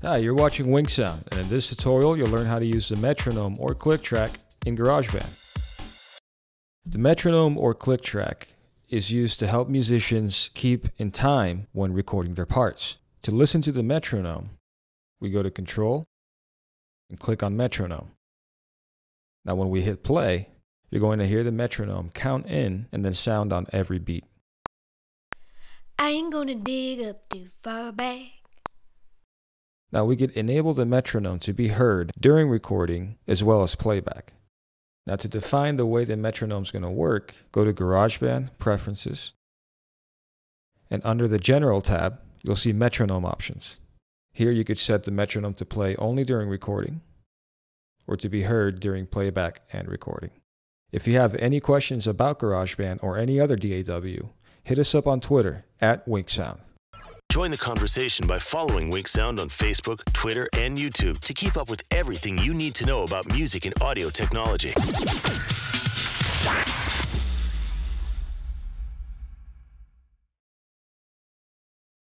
Hi, you're watching WinkSound, and in this tutorial you'll learn how to use the metronome or click track in GarageBand. The metronome or click track is used to help musicians keep in time when recording their parts. To listen to the metronome, we go to Control and click on Metronome. Now when we hit play, you're going to hear the metronome count in and then sound on every beat. I ain't gonna dig up too far back. Now we could enable the metronome to be heard during recording as well as playback. Now to define the way the metronome is going to work, go to GarageBand, Preferences, and under the General tab, you'll see metronome options. Here you could set the metronome to play only during recording or to be heard during playback and recording. If you have any questions about GarageBand or any other DAW, hit us up on Twitter at WinkSound. Join the conversation by following WinkSound on Facebook, Twitter, and YouTube to keep up with everything you need to know about music and audio technology.